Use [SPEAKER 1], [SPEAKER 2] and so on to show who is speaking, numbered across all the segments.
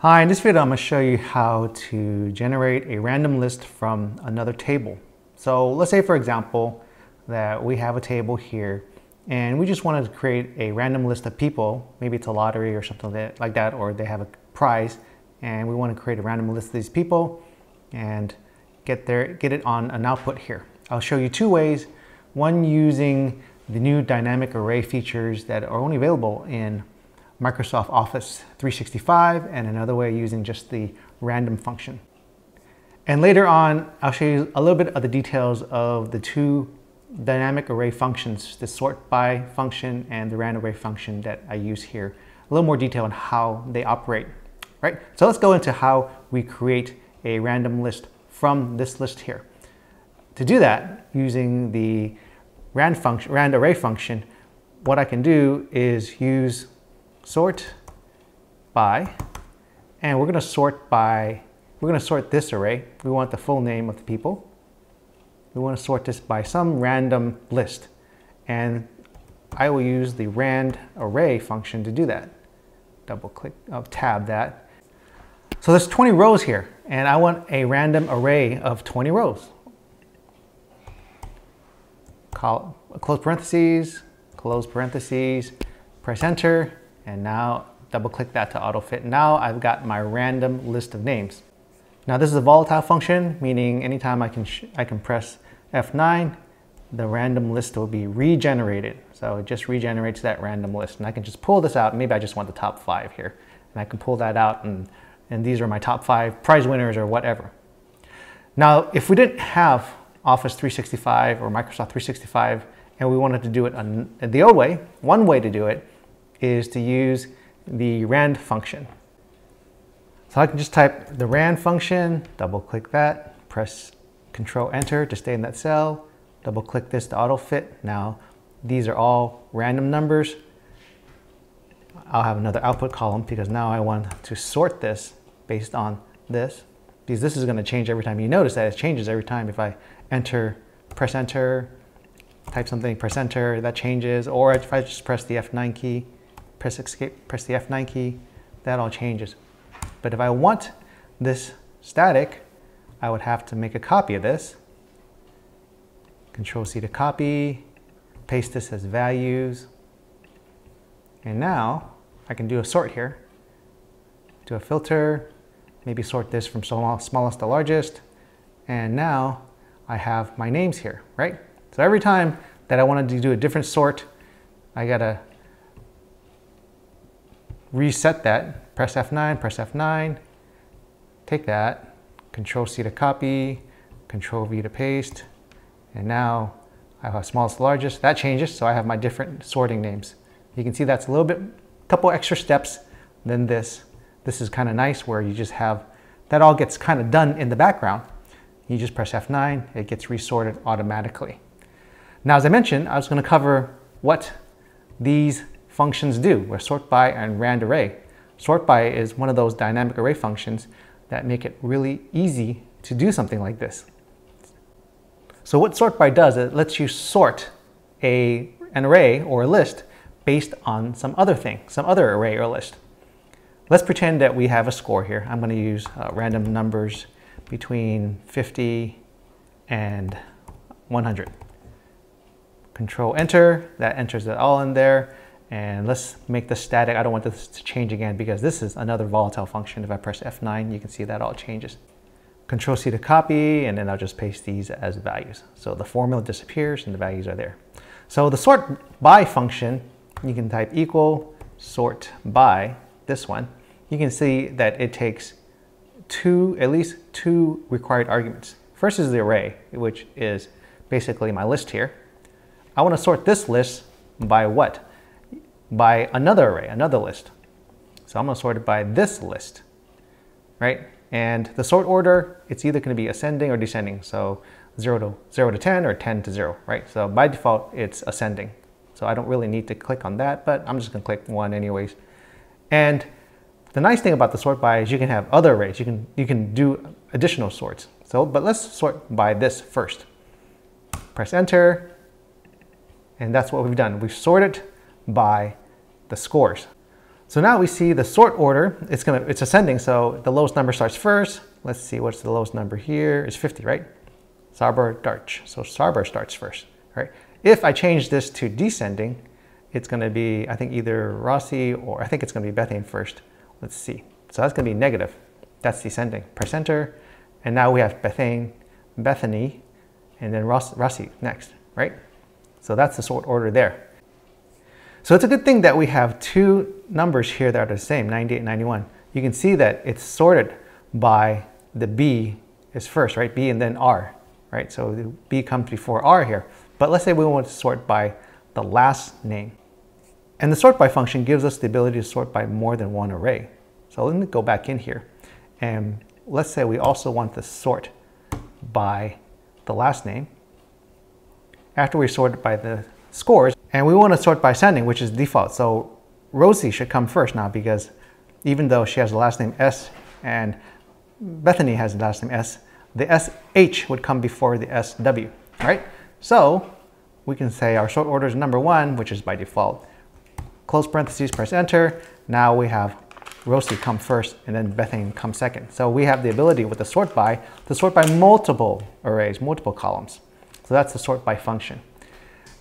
[SPEAKER 1] Hi, in this video I'm going to show you how to generate a random list from another table. So let's say for example that we have a table here and we just wanted to create a random list of people, maybe it's a lottery or something like that or they have a prize and we want to create a random list of these people and get, their, get it on an output here. I'll show you two ways, one using the new dynamic array features that are only available in Microsoft Office 365 and another way using just the random function. And later on, I'll show you a little bit of the details of the two dynamic array functions, the sort by function and the random array function that I use here. A little more detail on how they operate, right? So let's go into how we create a random list from this list here. To do that, using the rand function, rand array function, what I can do is use sort by, and we're going to sort by, we're going to sort this array. We want the full name of the people. We want to sort this by some random list. And I will use the rand array function to do that. Double click, I'll tab that. So there's 20 rows here, and I want a random array of 20 rows. Call, close parentheses, close parentheses, press enter, and now double click that to autofit. Now I've got my random list of names. Now this is a volatile function, meaning anytime I can, I can press F9, the random list will be regenerated. So it just regenerates that random list. And I can just pull this out. Maybe I just want the top five here. And I can pull that out and, and these are my top five prize winners or whatever. Now, if we didn't have Office 365 or Microsoft 365 and we wanted to do it the old way, one way to do it is to use the rand function. So I can just type the rand function, double click that, press control enter to stay in that cell, double click this to auto fit. Now these are all random numbers. I'll have another output column because now I want to sort this based on this because this is going to change every time. You notice that it changes every time if I enter, press enter, type something, press enter, that changes. Or if I just press the F9 key, press escape, press the F9 key, that all changes. But if I want this static, I would have to make a copy of this. Control C to copy, paste this as values. And now I can do a sort here. Do a filter, maybe sort this from smallest to largest. And now I have my names here, right? So every time that I wanted to do a different sort, I gotta reset that, press F9, press F9, take that, Control C to copy, Control V to paste, and now I have smallest largest. That changes, so I have my different sorting names. You can see that's a little bit, a couple extra steps than this. This is kind of nice where you just have, that all gets kind of done in the background. You just press F9, it gets resorted automatically. Now, as I mentioned, I was going to cover what these functions do, where sort by and rand array. Sort by is one of those dynamic array functions that make it really easy to do something like this. So what sort by does, it lets you sort a, an array or a list based on some other thing, some other array or list. Let's pretend that we have a score here. I'm going to use uh, random numbers between 50 and 100. Control enter, that enters it all in there. And let's make this static. I don't want this to change again because this is another volatile function. If I press F9, you can see that all changes. Control C to copy, and then I'll just paste these as values. So the formula disappears and the values are there. So the sort by function, you can type equal sort by this one. You can see that it takes two, at least two required arguments. First is the array, which is basically my list here. I want to sort this list by what? By another array, another list. So I'm going to sort it by this list, right? And the sort order, it's either going to be ascending or descending. So 0 to, 0 to 10 or 10 to 0, right? So by default, it's ascending. So I don't really need to click on that, but I'm just going to click 1 anyways. And the nice thing about the sort by is you can have other arrays. You can, you can do additional sorts. So, but let's sort by this first. Press enter, and that's what we've done. We've sorted by the scores. So now we see the sort order, it's gonna it's ascending, so the lowest number starts first. Let's see what's the lowest number here. It's 50, right? Sarbar Darch. So Sarbar starts first, right? If I change this to descending, it's gonna be, I think either Rossi or I think it's gonna be Bethane first. Let's see. So that's gonna be negative. That's descending. Press enter, and now we have Bethane, Bethany, and then Ross, Rossi next, right? So that's the sort order there. So it's a good thing that we have two numbers here that are the same, 98 and 91. You can see that it's sorted by the B is first, right? B and then R, right? So B comes before R here. But let's say we want to sort by the last name. And the sort by function gives us the ability to sort by more than one array. So let me go back in here. And let's say we also want to sort by the last name. After we sort by the scores, and we want to sort by sending, which is default. So Rosie should come first now because even though she has the last name S and Bethany has the last name S, the SH would come before the SW, right? So we can say our sort order is number one, which is by default. Close parentheses, press enter. Now we have Rosie come first and then Bethany come second. So we have the ability with the sort by to sort by multiple arrays, multiple columns. So that's the sort by function.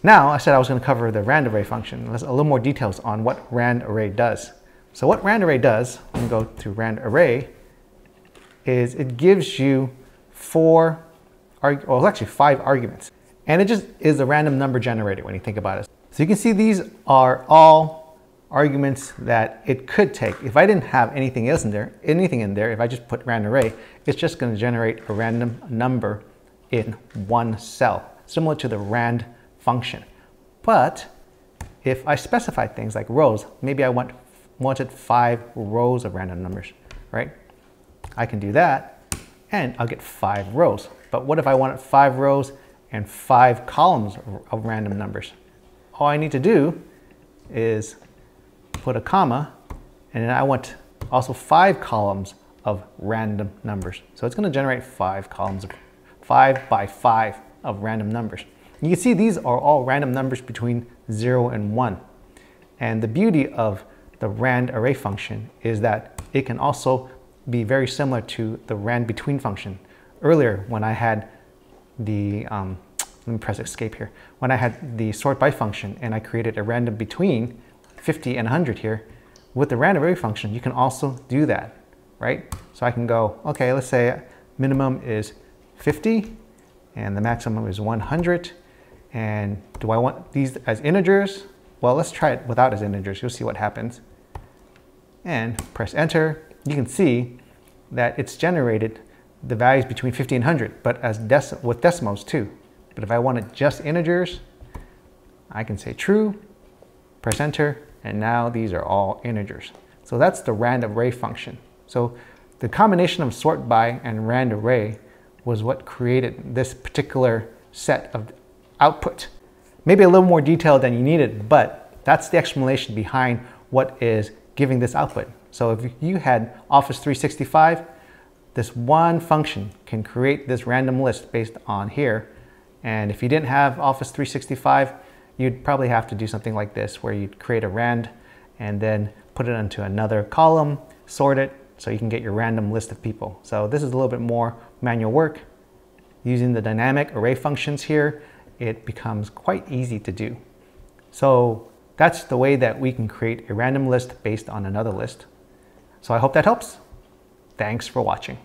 [SPEAKER 1] Now, I said I was going to cover the rand array function. There's a little more details on what rand array does. So what rand array does, let me go to rand array, is it gives you four, well, actually five arguments. And it just is a random number generator when you think about it. So you can see these are all arguments that it could take. If I didn't have anything else in there, anything in there, if I just put rand array, it's just going to generate a random number in one cell, similar to the rand function. But if I specify things like rows, maybe I want wanted five rows of random numbers, right? I can do that and I'll get five rows. But what if I wanted five rows and five columns of random numbers? All I need to do is put a comma and then I want also five columns of random numbers. So it's gonna generate five columns of five by five of random numbers. You can see these are all random numbers between 0 and 1. And the beauty of the rand array function is that it can also be very similar to the rand between function. Earlier, when I had the, um, let me press escape here. When I had the sort by function and I created a random between 50 and 100 here, with the rand array function, you can also do that, right? So I can go, okay, let's say minimum is 50 and the maximum is 100 and do I want these as integers? Well, let's try it without as integers. You'll see what happens. And press enter. You can see that it's generated the values between 50 and 100, but as with decimals too. But if I wanted just integers, I can say true, press enter, and now these are all integers. So that's the rand array function. So the combination of sort by and rand array was what created this particular set of output. Maybe a little more detail than you needed, but that's the explanation behind what is giving this output. So if you had Office 365, this one function can create this random list based on here. And if you didn't have Office 365, you'd probably have to do something like this where you'd create a rand and then put it into another column, sort it, so you can get your random list of people. So this is a little bit more manual work. Using the dynamic array functions here, it becomes quite easy to do. So that's the way that we can create a random list based on another list. So I hope that helps. Thanks for watching.